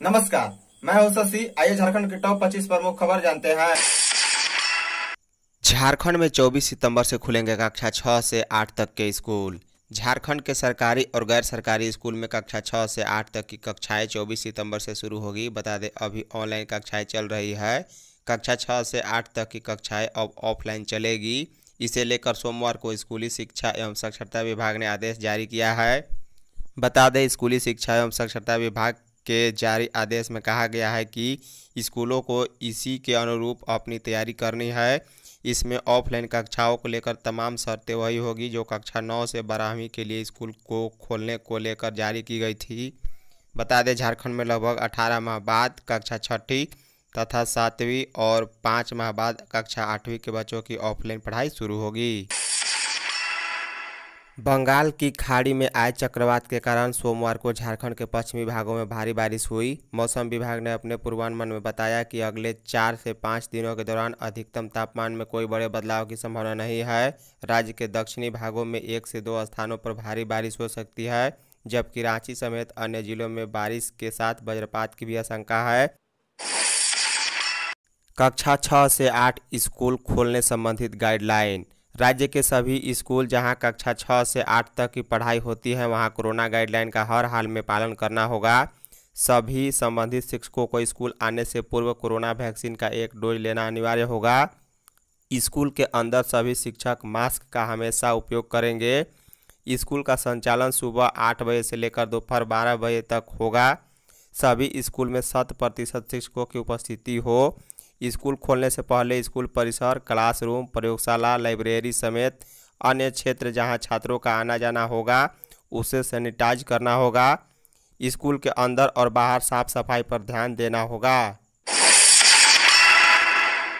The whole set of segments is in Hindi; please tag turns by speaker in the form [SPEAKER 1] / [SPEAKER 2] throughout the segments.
[SPEAKER 1] नमस्कार, मैं हूँ शशि। आइए झारखंड की टॉप 25 प्रमुख खबर जानते हैं।
[SPEAKER 2] झारखंड में 24 सितंबर से खुलेंगे कक्षा 6 से 8 तक के स्कूल। झारखंड के सरकारी और गैर सरकारी स्कूल में कक्षा 6 से 8 तक की कक्षाएँ 24 सितंबर से शुरू होगी। बता दें, अभी ऑनलाइन कक्षाएँ चल रही है। कक्षा 6 से 8 तक की कक्षाएँ अब ऑफलाइन चलेगी। इसे लेकर सोमवार को स्कूली शिक्षा एवं साक्षरता विभाग ने आदेश जारी किया है। बता दें, स्कूली शिक्षा एवं साक्षरता विभाग के जारी आदेश में कहा गया है कि स्कूलों को इसी के अनुरूप अपनी तैयारी करनी है। इसमें ऑफलाइन कक्षाओं को लेकर तमाम शर्तें वही होगी जो कक्षा नौ से बारहवीं के लिए स्कूल को खोलने को लेकर जारी की गई थी। बता दें, झारखंड में लगभग 18 माह बाद कक्षा छठी तथा सातवीं और पाँच माह बाद कक्षा आठवीं के बच्चों की ऑफलाइन पढ़ाई शुरू होगी। बंगाल की खाड़ी में आए चक्रवात के कारण सोमवार को झारखंड के पश्चिमी भागों में भारी बारिश हुई। मौसम विभाग ने अपने पूर्वानुमान में बताया कि अगले चार से पाँच दिनों के दौरान अधिकतम तापमान में कोई बड़े बदलाव की संभावना नहीं है। राज्य के दक्षिणी भागों में एक से दो स्थानों पर भारी बारिश हो सकती है, जबकि रांची समेत अन्य जिलों में बारिश के साथ वज्रपात की भी आशंका है। कक्षा छः से आठ स्कूल खोलने संबंधित गाइडलाइन राज्य के सभी स्कूल जहाँ कक्षा छः से आठ तक की पढ़ाई होती है, वहाँ कोरोना गाइडलाइन का हर हाल में पालन करना होगा। सभी संबंधित शिक्षकों को स्कूल आने से पूर्व कोरोना वैक्सीन का एक डोज लेना अनिवार्य होगा। स्कूल के अंदर सभी शिक्षक मास्क का हमेशा उपयोग करेंगे। स्कूल का संचालन सुबह आठ बजे से लेकर दोपहर बारह बजे तक होगा। सभी स्कूल में शत प्रतिशत शिक्षकों की उपस्थिति हो। स्कूल खोलने से पहले स्कूल परिसर, क्लासरूम, प्रयोगशाला, लाइब्रेरी समेत अन्य क्षेत्र जहाँ छात्रों का आना जाना होगा, उसे सैनिटाइज करना होगा। स्कूल के अंदर और बाहर साफ़ सफ़ाई पर ध्यान देना होगा।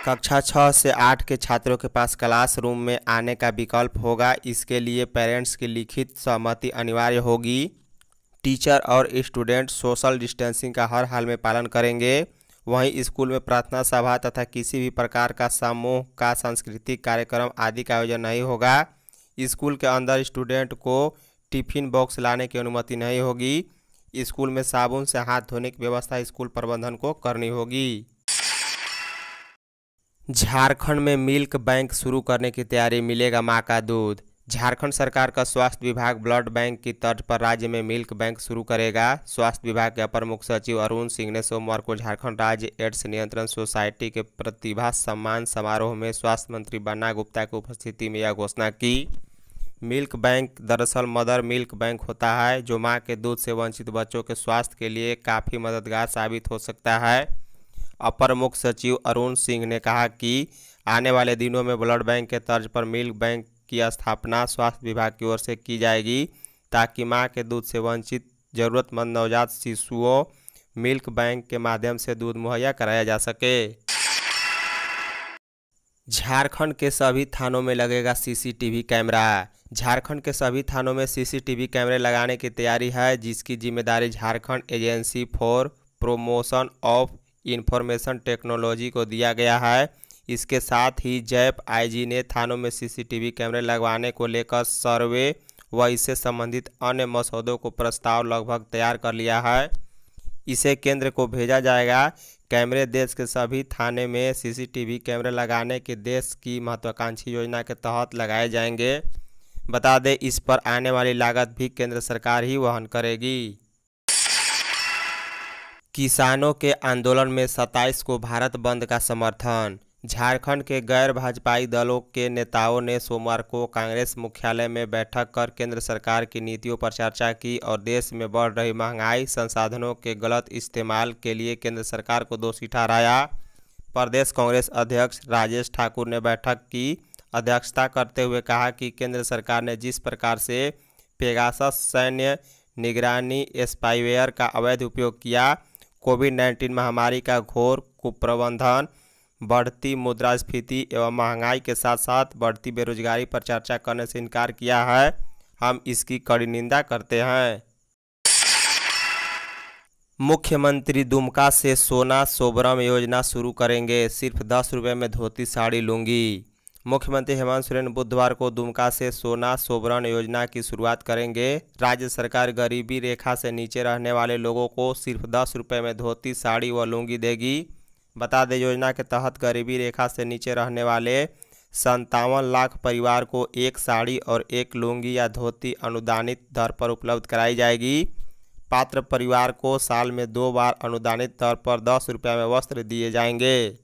[SPEAKER 2] कक्षा छः से आठ के छात्रों के पास क्लासरूम में आने का विकल्प होगा। इसके लिए पेरेंट्स की लिखित सहमति अनिवार्य होगी। टीचर और स्टूडेंट सोशल डिस्टेंसिंग का हर हाल में पालन करेंगे। वहीं स्कूल में प्रार्थना सभा तथा किसी भी प्रकार का समूह का सांस्कृतिक कार्यक्रम आदि का आयोजन नहीं होगा। स्कूल के अंदर स्टूडेंट को टिफ़िन बॉक्स लाने की अनुमति नहीं होगी। स्कूल में साबुन से हाथ धोने की व्यवस्था स्कूल प्रबंधन को करनी होगी। झारखंड में मिल्क बैंक शुरू करने की तैयारी मिलेगा माँ का दूध। झारखंड सरकार का स्वास्थ्य विभाग ब्लड बैंक की तर्ज पर राज्य में मिल्क बैंक शुरू करेगा। स्वास्थ्य विभाग के अपर मुख्य सचिव अरुण सिंह ने सोमवार को झारखंड राज्य एड्स नियंत्रण सोसाइटी के प्रतिभा सम्मान समारोह में स्वास्थ्य मंत्री बन्ना गुप्ता की उपस्थिति में यह घोषणा की। मिल्क बैंक दरअसल मदर मिल्क बैंक होता है, जो माँ के दूध से वंचित बच्चों के स्वास्थ्य के लिए काफ़ी मददगार साबित हो सकता है। अपर मुख्य सचिव अरुण सिंह ने कहा कि आने वाले दिनों में ब्लड बैंक के तर्ज पर मिल्क बैंक की स्थापना स्वास्थ्य विभाग की ओर से की जाएगी, ताकि माँ के दूध से वंचित, जरूरतमंद नवजात शिशुओं, मिल्क बैंक के माध्यम से दूध मुहैया कराया जा सके। झारखंड के सभी थानों में लगेगा सीसीटीवी कैमरा। झारखंड के सभी थानों में सीसीटीवी कैमरे लगाने की तैयारी है, जिसकी ज़िम्मेदारी Jharkhand agency for promotion of information technology को दिया गया है। इसके साथ ही जैप आईजी ने थानों में सीसीटीवी कैमरे लगवाने को लेकर सर्वे व इससे संबंधित अन्य मसौदों को प्रस्ताव लगभग तैयार कर लिया है। इसे केंद्र को भेजा जाएगा। कैमरे देश के सभी थाने में सीसीटीवी कैमरे लगाने के देश की महत्वाकांक्षी योजना के तहत लगाए जाएँगे। बता दें, इस पर आने वाली लागत भी केंद्र सरकार ही वहन करेगी। किसानों के आंदोलन में 27 को भारत बंद का समर्थन झारखंड के गैर भाजपाई दलों के नेताओं ने सोमवार को कांग्रेस मुख्यालय में बैठक कर केंद्र सरकार की नीतियों पर चर्चा की और देश में बढ़ रही महँगाई संसाधनों के गलत इस्तेमाल के लिए केंद्र सरकार को दोषी ठहराया। प्रदेश कांग्रेस अध्यक्ष राजेश ठाकुर ने बैठक की अध्यक्षता करते हुए कहा कि केंद्र सरकार ने जिस प्रकार से पेगासस सैन्य निगरानी स्पाईवेयर का अवैध उपयोग किया, कोविड नाइन्टीन महामारी का घोर कुप्रबंधन बढ़ती मुद्रास्फीति एवं महँगाई के साथ साथ बढ़ती बेरोजगारी पर चर्चा करने से इनकार किया है। हम इसकी कड़ी निंदा करते हैं। मुख्यमंत्री दुमका से सोना सोबरम योजना शुरू करेंगे। सिर्फ़ दस रुपये में धोती साड़ी लूँगी। मुख्यमंत्री हेमंत सोरेन बुधवार को दुमका से सोना सोबरन योजना की शुरुआत करेंगे। राज्य सरकार गरीबी रेखा से नीचे रहने वाले लोगों को सिर्फ़ दस रुपये में धोती साड़ी व लुंगी देगी। बता दें योजना के तहत गरीबी रेखा से नीचे रहने वाले संतावन लाख परिवार को एक साड़ी और एक लुंगी या धोती अनुदानित दर पर उपलब्ध कराई जाएगी। पात्र परिवार को साल में दो बार अनुदानित दर पर दस रुपये में वस्त्र दिए जाएँगे।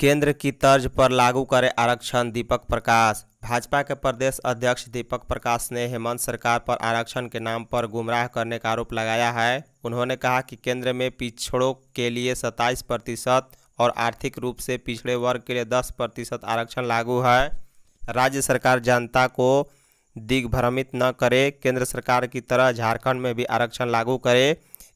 [SPEAKER 2] केंद्र की तर्ज पर लागू करें आरक्षण, दीपक प्रकाश। भाजपा के प्रदेश अध्यक्ष दीपक प्रकाश ने हेमंत सरकार पर आरक्षण के नाम पर गुमराह करने का आरोप लगाया है। उन्होंने कहा कि केंद्र में पिछड़ों के लिए 27 प्रतिशत और आर्थिक रूप से पिछड़े वर्ग के लिए 10 प्रतिशत आरक्षण लागू है। राज्य सरकार जनता को दिग्भ्रमित न करे, केंद्र सरकार की तरह झारखंड में भी आरक्षण लागू करे।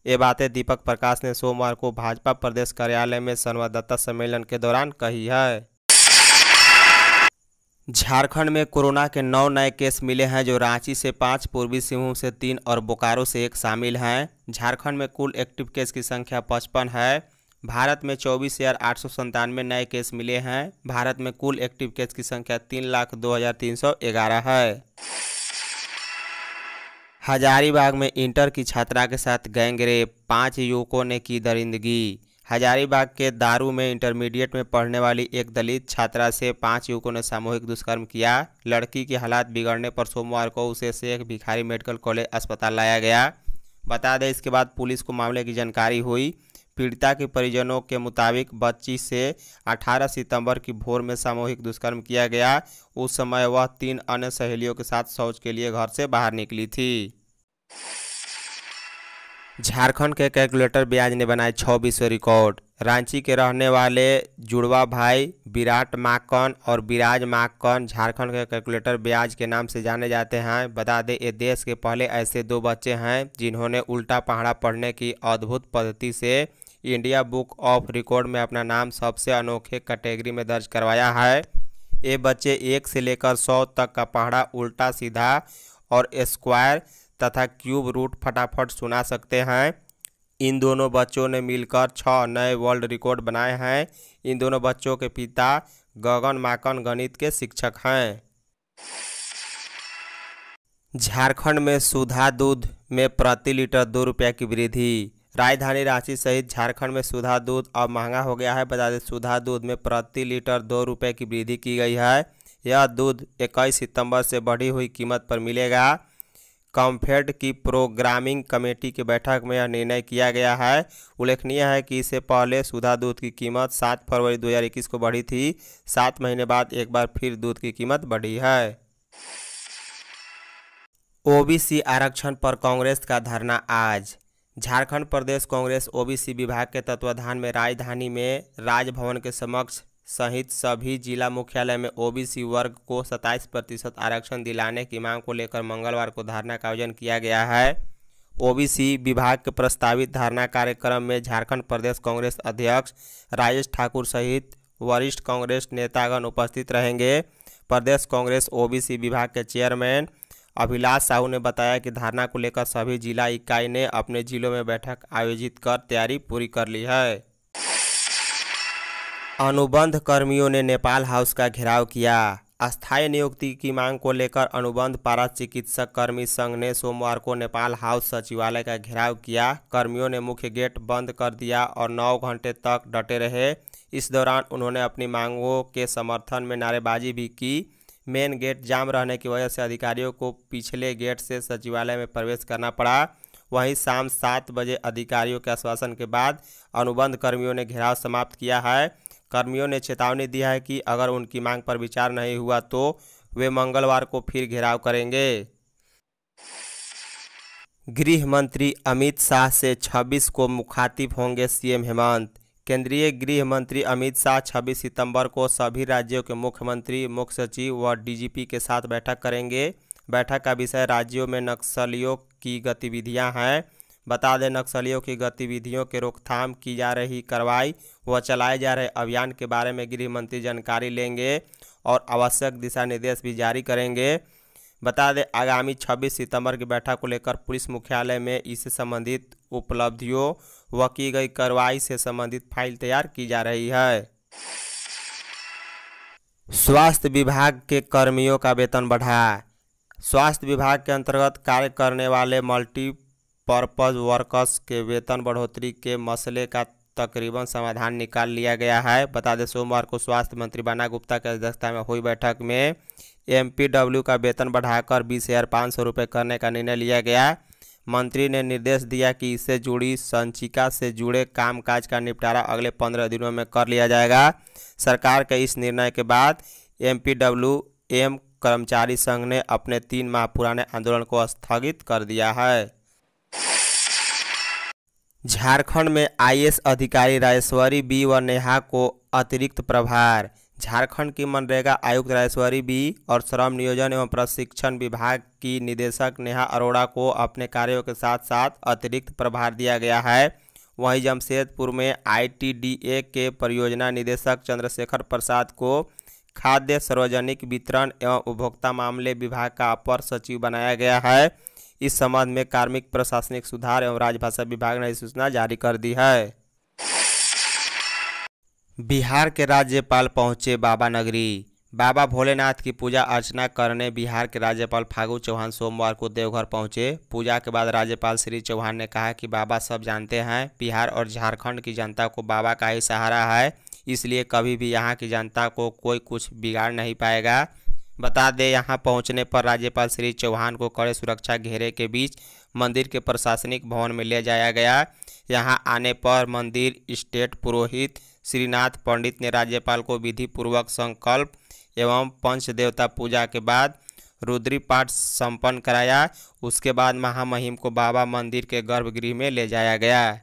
[SPEAKER 2] ये बातें दीपक प्रकाश ने सोमवार को भाजपा प्रदेश कार्यालय में संवाददाता सम्मेलन के दौरान कही है। झारखंड में कोरोना के नौ नए केस मिले हैं, जो रांची से पाँच, पूर्वी सिंहभूम से तीन और बोकारो से एक शामिल हैं। झारखंड में कुल एक्टिव केस की संख्या पचपन है। भारत में चौबीस हज़ार आठ सौ संतानवे नए केस मिले हैं। भारत में कुल एक्टिव केस की संख्या तीन लाख दो हज़ार तीन सौ ग्यारह है। हजारीबाग में इंटर की छात्रा के साथ गैंगरेप, पाँच युवकों ने की दरिंदगी। हजारीबाग के दारू में इंटरमीडिएट में पढ़ने वाली एक दलित छात्रा से पाँच युवकों ने सामूहिक दुष्कर्म किया। लड़की की हालात बिगड़ने पर सोमवार को उसे शेख भिखारी मेडिकल कॉलेज अस्पताल लाया गया। बता दें, इसके बाद पुलिस को मामले की जानकारी हुई। पीड़िता के परिजनों के मुताबिक बच्ची से 18 सितंबर की भोर में सामूहिक दुष्कर्म किया गया। उस समय वह तीन अन्य सहेलियों के साथ शौच के लिए घर से बाहर निकली थी। झारखंड के कैलकुलेटर ब्याज ने बनाए छः विश्व रिकॉर्ड। रांची के रहने वाले जुड़वा भाई, विराट माकन और विराज माकन झारखंड के कैलकुलेटर ब्याज के नाम से जाने जाते हैं। बता दें, ये देश के पहले ऐसे दो बच्चे हैं जिन्होंने उल्टा पहाड़ा पढ़ने की अद्भुत पद्धति से इंडिया बुक ऑफ़ रिकॉर्ड में अपना नाम सबसे अनोखे कैटेगरी में दर्ज करवाया है। ये बच्चे एक से लेकर सौ तक का पहाड़ा उल्टा, सीधा और स्क्वायर तथा क्यूब रूट फटाफट सुना सकते हैं। इन दोनों बच्चों ने मिलकर छः नए वर्ल्ड रिकॉर्ड बनाए हैं। इन दोनों बच्चों के पिता गगन माकन गणित के शिक्षक हैं। झारखंड में सुधा दूध में प्रति लीटर दो रुपये की वृद्धि। राजधानी रांची सहित झारखंड में सुधा दूध अब महँगा हो गया है। बता दें, सुधा दूध में प्रति लीटर दो रुपये की वृद्धि की गई है। यह दूध इक्कीस सितंबर से बढ़ी हुई कीमत पर मिलेगा। कॉम्फेड की प्रोग्रामिंग कमेटी की बैठक में यह निर्णय किया गया है। उल्लेखनीय है कि इससे पहले सुधा दूध की कीमत सात फरवरी 2021 को बढ़ी थी, सात महीने बाद एक बार फिर दूध की कीमत बढ़ी है। ओबीसी आरक्षण पर कांग्रेस का धरना आज। झारखंड प्रदेश कांग्रेस ओबीसी विभाग के तत्वाधान में राजधानी में राजभवन के समक्ष सहित सभी जिला मुख्यालय में ओबीसी वर्ग को 27 प्रतिशत आरक्षण दिलाने की मांग को लेकर मंगलवार को धरना का आयोजन किया गया है। ओबीसी विभाग के प्रस्तावित धरना कार्यक्रम में झारखंड प्रदेश कांग्रेस अध्यक्ष राजेश ठाकुर सहित वरिष्ठ कांग्रेस नेतागण उपस्थित रहेंगे। प्रदेश कांग्रेस ओबीसी विभाग के चेयरमैन अभिलाष साहू ने बताया कि धरना को लेकर सभी जिला इकाई ने अपने जिलों में बैठक आयोजित कर तैयारी पूरी कर ली है। अनुबंध कर्मियों ने नेपाल हाउस का घेराव किया। अस्थायी नियुक्ति की मांग को लेकर अनुबंध पारा चिकित्सक कर्मी संघ ने सोमवार को नेपाल हाउस सचिवालय का घेराव किया। कर्मियों ने मुख्य गेट बंद कर दिया और नौ घंटे तक डटे रहे। इस दौरान उन्होंने अपनी मांगों के समर्थन में नारेबाजी भी की। मेन गेट जाम रहने की वजह से अधिकारियों को पिछले गेट से सचिवालय में प्रवेश करना पड़ा। वहीं शाम सात बजे अधिकारियों के आश्वासन के बाद अनुबंध कर्मियों ने घेराव समाप्त किया है। कर्मियों ने चेतावनी दी है कि अगर उनकी मांग पर विचार नहीं हुआ तो वे मंगलवार को फिर घेराव करेंगे। गृह मंत्री अमित शाह से 26 को मुखातिब होंगे सीएम हेमंत। केंद्रीय गृह मंत्री अमित शाह 26 सितंबर को सभी राज्यों के मुख्यमंत्री, मुख्य सचिव व डीजीपी के साथ बैठक करेंगे। बैठक का विषय राज्यों में नक्सलियों की गतिविधियाँ हैं। बता दें, नक्सलियों की गतिविधियों के रोकथाम की जा रही कार्रवाई व चलाए जा रहे अभियान के बारे में गृह मंत्री जानकारी लेंगे और आवश्यक दिशा निर्देश भी जारी करेंगे। बता दें, आगामी 26 सितंबर की बैठक को लेकर पुलिस मुख्यालय में इससे संबंधित उपलब्धियों व की गई कार्रवाई से संबंधित फ़ाइल तैयार की जा रही है। स्वास्थ्य विभाग के कर्मियों का वेतन बढ़ा। स्वास्थ्य विभाग के अंतर्गत कार्य करने वाले मल्टीपर्पज वर्कर्स के वेतन बढ़ोतरी के मसले का तकरीबन समाधान निकाल लिया गया है। बता दें, सोमवार को स्वास्थ्य मंत्री बना गुप्ता की अध्यक्षता में हुई बैठक में एमपीडब्ल्यू का वेतन बढ़ाकर बीस हज़ार पाँच सौ रुपये करने का निर्णय लिया गया। मंत्री ने निर्देश दिया कि इससे जुड़ी संचिका से जुड़े कामकाज का निपटारा अगले पंद्रह दिनों में कर लिया जाएगा। सरकार के इस निर्णय के बाद एमपीडब्ल्यू एम कर्मचारी संघ ने अपने तीन माह पुराने आंदोलन को स्थगित कर दिया है। झारखंड में आईएएस अधिकारी राजेश्वरी बी व नेहा को अतिरिक्त प्रभार। झारखंड की मनरेगा आयुक्त राजेश्वरी बी और श्रम नियोजन एवं प्रशिक्षण विभाग की निदेशक नेहा अरोड़ा को अपने कार्यों के साथ साथ अतिरिक्त प्रभार दिया गया है। वहीं जमशेदपुर में आईटीडीए के परियोजना निदेशक चंद्रशेखर प्रसाद को खाद्य सार्वजनिक वितरण एवं उपभोक्ता मामले विभाग का अपर सचिव बनाया गया है। इस संबंध में कार्मिक प्रशासनिक सुधार एवं राजभाषा विभाग ने सूचना जारी कर दी है। बिहार के राज्यपाल पहुँचे बाबा नगरी। बाबा भोलेनाथ की पूजा अर्चना करने बिहार के राज्यपाल फागू चौहान सोमवार को देवघर पहुँचे। पूजा के बाद राज्यपाल श्री चौहान ने कहा कि बाबा सब जानते हैं, बिहार और झारखंड की जनता को बाबा का ही सहारा है, इसलिए कभी भी यहाँ की जनता को कोई कुछ बिगाड़ नहीं पाएगा। बता दें, यहाँ पहुँचने पर राज्यपाल श्री चौहान को कड़े सुरक्षा घेरे के बीच मंदिर के प्रशासनिक भवन में ले जाया गया। यहाँ आने पर मंदिर स्टेट पुरोहित श्रीनाथ पंडित ने राज्यपाल को विधि पूर्वक संकल्प एवं पंच देवता पूजा के बाद रुद्री पाठ संपन्न कराया। उसके बाद महामहिम को बाबा मंदिर के गर्भगृह में ले जाया गया।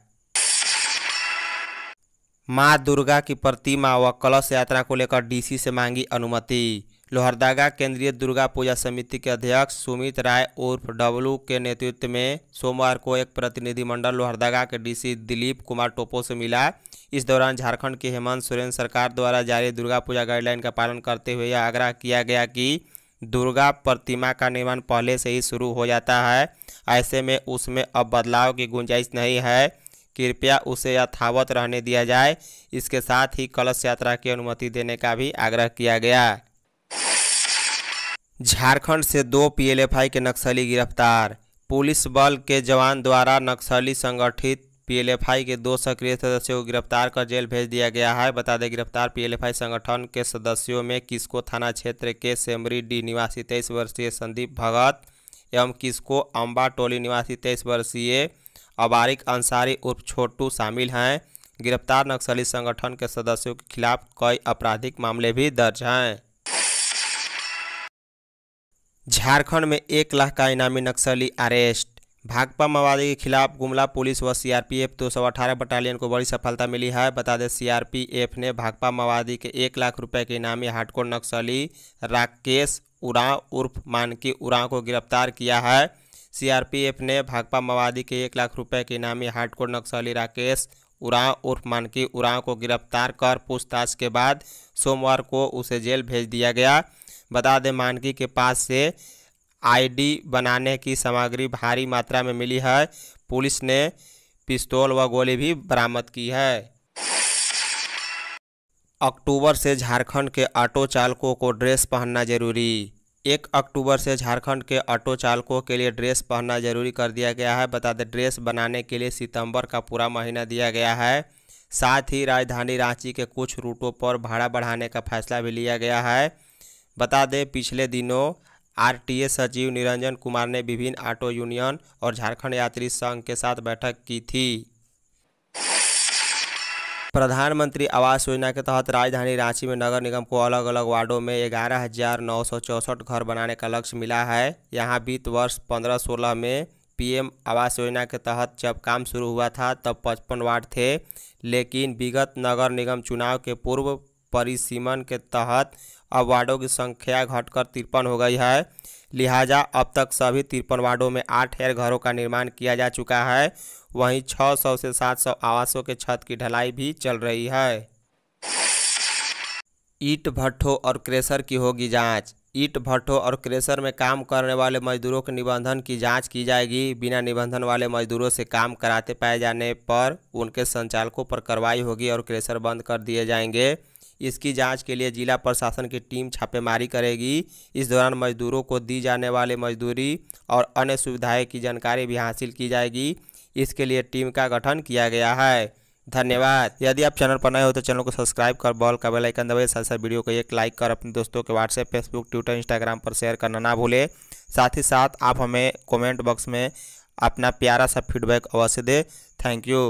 [SPEAKER 2] माँ दुर्गा की प्रतिमा व कलश यात्रा को लेकर डीसी से मांगी अनुमति। लोहरदगा केंद्रीय दुर्गा पूजा समिति के अध्यक्ष सुमित राय उर्फ़ डब्लू के नेतृत्व में सोमवार को एक प्रतिनिधिमंडल लोहरदगा के डीसी दिलीप कुमार टोपो से मिला। इस दौरान झारखंड की हेमंत सोरेन सरकार द्वारा जारी दुर्गा पूजा गाइडलाइन का पालन करते हुए यह आग्रह किया गया कि दुर्गा प्रतिमा का निर्माण पहले से ही शुरू हो जाता है, ऐसे में उसमें अब बदलाव की गुंजाइश नहीं है। कृपया उसे यथावत रहने दिया जाए। इसके साथ ही कलश यात्रा की अनुमति देने का भी आग्रह किया गया। झारखंड से दो पीएलएफआई के नक्सली गिरफ़्तार। पुलिस बल के जवान द्वारा नक्सली संगठित पीएलएफआई के दो सक्रिय सदस्यों को गिरफ़्तार कर जेल भेज दिया गया है। बता दें, गिरफ़्तार पीएलएफआई संगठन के सदस्यों में किस्को थाना क्षेत्र के सेमरी डी निवासी तेईस वर्षीय संदीप भगत एवं किस्को अम्बा टोली निवासी तेईस वर्षीय अबारिक अंसारी उर्फ़ छोटू शामिल हैं। गिरफ़्तार नक्सली संगठन के सदस्यों के खिलाफ कई आपराधिक मामले भी दर्ज हैं। झारखंड में एक लाख का इनामी नक्सली अरेस्ट। भाकपा माओवादी के खिलाफ गुमला पुलिस व सीआरपीएफ दो सौ अठारह बटालियन को बड़ी सफलता मिली है। बता दें, सीआरपीएफ ने भाकपा माओवादी के एक लाख रुपए के इनामी हार्डकोर नक्सली राकेश उरांव उर्फ़ मानकी उरांव को गिरफ़्तार किया है। सीआरपीएफ ने भाकपा माओवादी के एक लाख रुपए के इनामी हार्डकोर नक्सली राकेश उरांव उर्फ़ मानकी उरांव को गिरफ़्तार कर पूछताछ के बाद सोमवार को उसे जेल भेज दिया गया। बता दें, मानकी के पास से आईडी बनाने की सामग्री भारी मात्रा में मिली है। पुलिस ने पिस्तौल व गोली भी बरामद की है। अक्टूबर से झारखंड के ऑटो चालकों को ड्रेस पहनना ज़रूरी। एक अक्टूबर से झारखंड के ऑटो चालकों के लिए ड्रेस पहनना ज़रूरी कर दिया गया है। बता दें, ड्रेस बनाने के लिए सितंबर का पूरा महीना दिया गया है। साथ ही राजधानी रांची के कुछ रूटों पर भाड़ा बढ़ाने का फैसला भी लिया गया है। बता दें, पिछले दिनों आरटीए सचिव निरंजन कुमार ने विभिन्न ऑटो यूनियन और झारखंड यात्री संघ के साथ बैठक की थी। प्रधानमंत्री आवास योजना के तहत राजधानी रांची में नगर निगम को अलग अलग वार्डों में ग्यारह हज़ार नौ सौ चौंसठ घर बनाने का लक्ष्य मिला है। यहाँ वित्त वर्ष पंद्रह सोलह में पीएम आवास योजना के तहत जब काम शुरू हुआ था, तब पचपन वार्ड थे, लेकिन विगत नगर निगम चुनाव के पूर्व परिसीमन के तहत अब वार्डों की संख्या घटकर तिरपन हो गई है। लिहाजा अब तक सभी तिरपन वार्डों में आठ हज़ार घरों का निर्माण किया जा चुका है। वहीं 600 से 700 आवासों के छत की ढलाई भी चल रही है। ईट भट्ठों और क्रेशर की होगी जाँच। ईट भट्ठों और क्रेशर में काम करने वाले मजदूरों के निबंधन की जाँच की जाएगी। बिना निबंधन वाले मजदूरों से काम कराते पाए जाने पर उनके संचालकों पर कार्रवाई होगी और क्रेशर बंद कर दिए जाएँगे। इसकी जाँच के लिए जिला प्रशासन की टीम छापेमारी करेगी। इस दौरान मजदूरों को दी जाने वाली मजदूरी और अन्य सुविधाएँ की जानकारी भी हासिल की जाएगी। इसके लिए टीम का गठन किया गया है। धन्यवाद। यदि आप चैनल पर नए हो तो चैनल को सब्सक्राइब कर बॉल का बेल आइकन दबाइए। साथ साथ वीडियो को एक लाइक कर अपने दोस्तों के व्हाट्सएप, फेसबुक, ट्विटर, इंस्टाग्राम पर शेयर करना ना भूलें। साथ ही साथ आप हमें कमेंट बॉक्स में अपना प्यारा सा फीडबैक अवश्य दें। Thank you.